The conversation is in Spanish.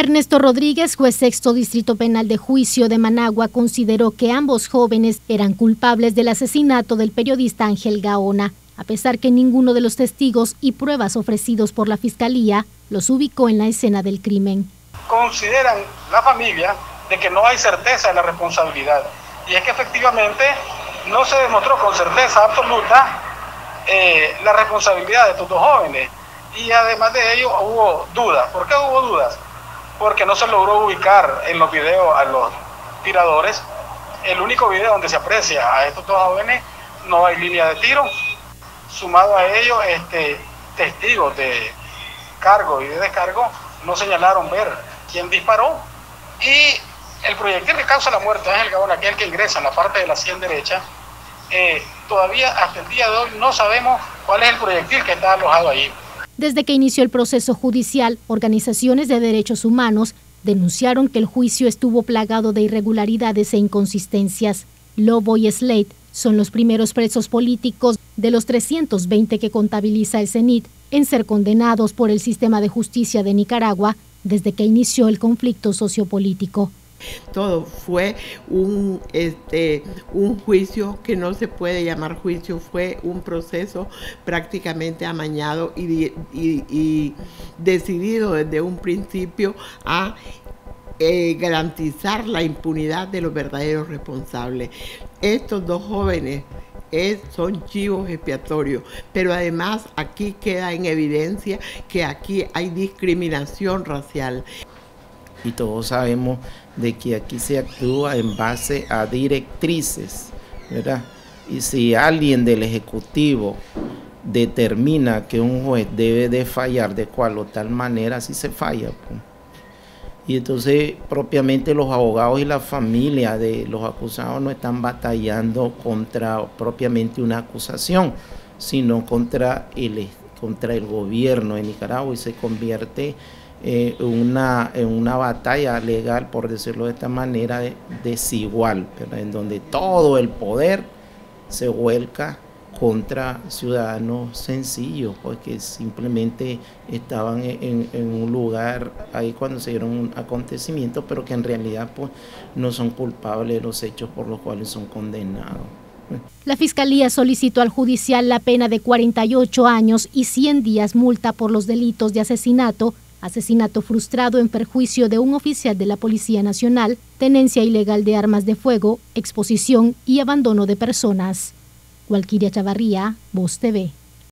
Ernesto Rodríguez, juez sexto Distrito Penal de Juicio de Managua, consideró que ambos jóvenes eran culpables del asesinato del periodista Ángel Gaona, a pesar que ninguno de los testigos y pruebas ofrecidos por la Fiscalía los ubicó en la escena del crimen. Consideran la familia de que no hay certeza de la responsabilidad y es que efectivamente no se demostró con certeza absoluta eh, la responsabilidad de estos dos jóvenes y además de ello hubo dudas. ¿Por qué hubo dudas? Porque no se logró ubicar en los videos a los tiradores. El único video donde se aprecia a estos dos jóvenes no hay línea de tiro. Sumado a ello, este, testigos de cargo y de descargo no señalaron ver quién disparó. Y el proyectil que causa la muerte es el Gabón, aquel que ingresa en la parte de la sien derecha. Eh, todavía hasta el día de hoy no sabemos cuál es el proyectil que está alojado ahí. Desde que inició el proceso judicial, organizaciones de derechos humanos denunciaron que el juicio estuvo plagado de irregularidades e inconsistencias. Lobo y Slate son los primeros presos políticos de los 320 que contabiliza el CENIT en ser condenados por el sistema de justicia de Nicaragua desde que inició el conflicto sociopolítico. Todo fue un, este, un juicio que no se puede llamar juicio, fue un proceso prácticamente amañado y, y, decidido desde un principio a eh, garantizar la impunidad de los verdaderos responsables. Estos dos jóvenes es, son chivos expiatorios, pero además aquí queda en evidencia que aquí hay discriminación racial y todos sabemos de que aquí se actúa en base a directrices, ¿verdad? Y si alguien del Ejecutivo determina que un juez debe de fallar de cual o tal manera, así se falla. Pues. Y entonces propiamente los abogados y la familia de los acusados no están batallando contra propiamente una acusación, sino contra el, contra el gobierno de Nicaragua y se convierte eh, una, una batalla legal, por decirlo de esta manera, desigual, en donde todo el poder se vuelca contra ciudadanos sencillos, porque simplemente estaban en, un lugar ahí cuando se dieron un acontecimiento, pero que en realidad pues, no son culpables de los hechos por los cuales son condenados. La Fiscalía solicitó al judicial la pena de 48 años y 100 días multa por los delitos de asesinato, asesinato frustrado en perjuicio de un oficial de la Policía Nacional, tenencia ilegal de armas de fuego, exposición y abandono de personas. Walquiria Chavarría, Voz TV.